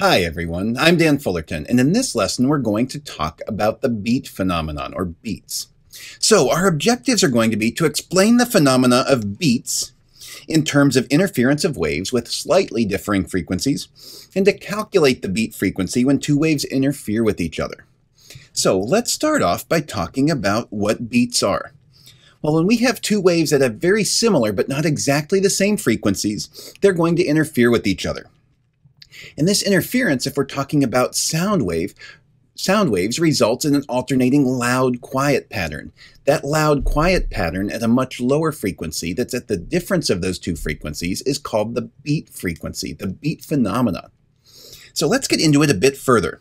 Hi everyone, I'm Dan Fullerton, and in this lesson we're going to talk about the beat phenomenon, or beats. So our objectives are going to be to explain the phenomena of beats in terms of interference of waves with slightly differing frequencies, and to calculate the beat frequency when two waves interfere with each other. So let's start off by talking about what beats are. Well, when we have two waves that have very similar but not exactly the same frequencies, they're going to interfere with each other. And this interference, if we're talking about sound wave, sound waves results in an alternating loud-quiet pattern. That loud-quiet pattern at a much lower frequency that's at the difference of those two frequencies is called the beat frequency, the beat phenomena. So let's get into it a bit further.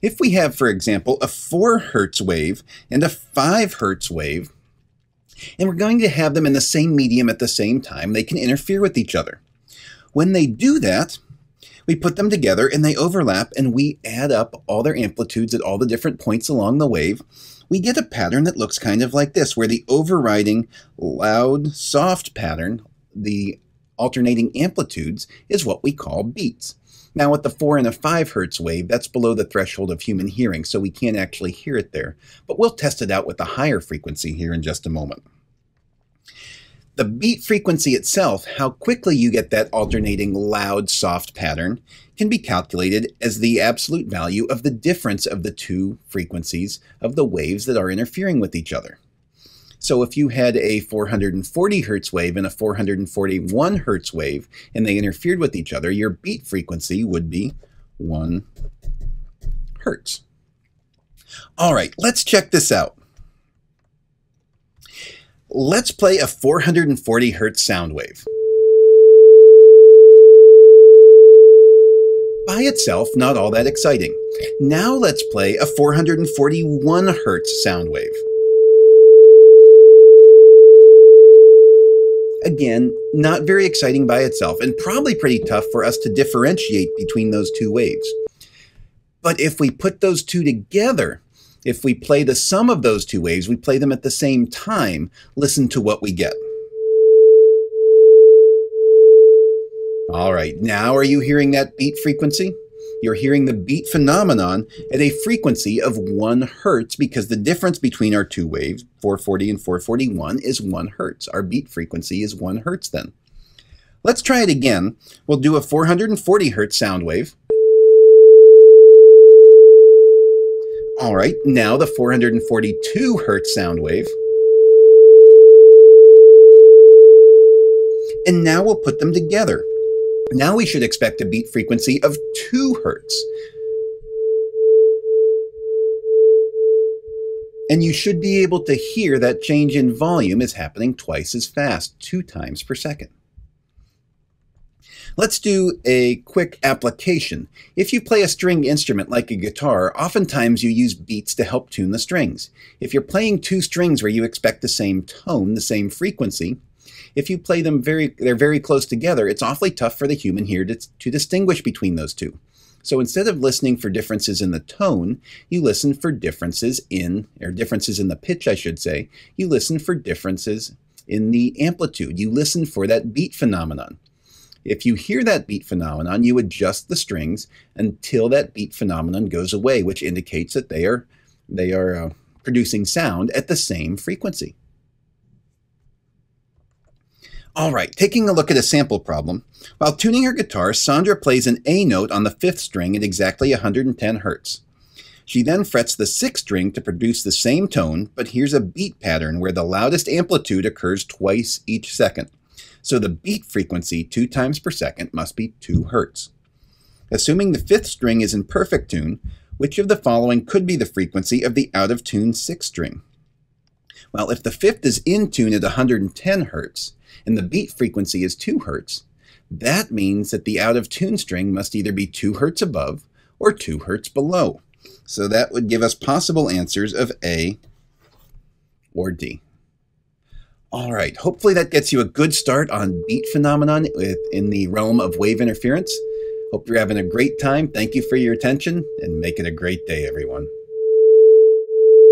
If we have, for example, a 4 hertz wave and a 5 hertz wave, and we're going to have them in the same medium at the same time, they can interfere with each other. When they do that, we put them together and they overlap and we add up all their amplitudes at all the different points along the wave. We get a pattern that looks kind of like this, where the overriding loud, soft pattern, the alternating amplitudes, is what we call beats. Now with the 4 and a 5 hertz wave, that's below the threshold of human hearing, so we can't actually hear it there. But we'll test it out with a higher frequency here in just a moment. The beat frequency itself, how quickly you get that alternating loud, soft pattern, can be calculated as the absolute value of the difference of the two frequencies of the waves that are interfering with each other. So if you had a 440 hertz wave and a 441 hertz wave, and they interfered with each other, your beat frequency would be 1 hertz. All right, let's check this out. Let's play a 440 hertz sound wave. By itself, not all that exciting. Now let's play a 441 hertz sound wave. Again, not very exciting by itself, and probably pretty tough for us to differentiate between those two waves. But if we put those two together, if we play the sum of those two waves, we play them at the same time, listen to what we get. All right, now are you hearing that beat frequency? You're hearing the beat phenomenon at a frequency of 1 hertz because the difference between our two waves, 440 and 441, is 1 hertz. Our beat frequency is 1 hertz then. Let's try it again. We'll do a 440 hertz sound wave. All right, now the 442 hertz sound wave. And now we'll put them together. Now we should expect a beat frequency of 2 hertz. And you should be able to hear that change in volume is happening twice as fast, two times per second. Let's do a quick application. If you play a string instrument like a guitar, oftentimes you use beats to help tune the strings. If you're playing two strings where you expect the same tone, the same frequency, if you play them very, they're very close together, it's awfully tough for the human here to, to distinguish between those two. So instead of listening for differences in the tone, you listen for differences in, or differences in the pitch, I should say. You listen for differences in the amplitude. You listen for that beat phenomenon. If you hear that beat phenomenon, you adjust the strings until that beat phenomenon goes away, which indicates that they are, they are uh, producing sound at the same frequency. All right, taking a look at a sample problem. While tuning her guitar, Sandra plays an A note on the fifth string at exactly 110 hertz. She then frets the sixth string to produce the same tone, but hears a beat pattern where the loudest amplitude occurs twice each second so the beat frequency two times per second must be 2 hertz. Assuming the fifth string is in perfect tune, which of the following could be the frequency of the out of tune sixth string? Well, if the fifth is in tune at 110 hertz and the beat frequency is 2 hertz, that means that the out of tune string must either be 2 hertz above or 2 hertz below. So that would give us possible answers of A or D. All right, hopefully that gets you a good start on beat phenomenon in the realm of wave interference. Hope you're having a great time. Thank you for your attention and make it a great day, everyone.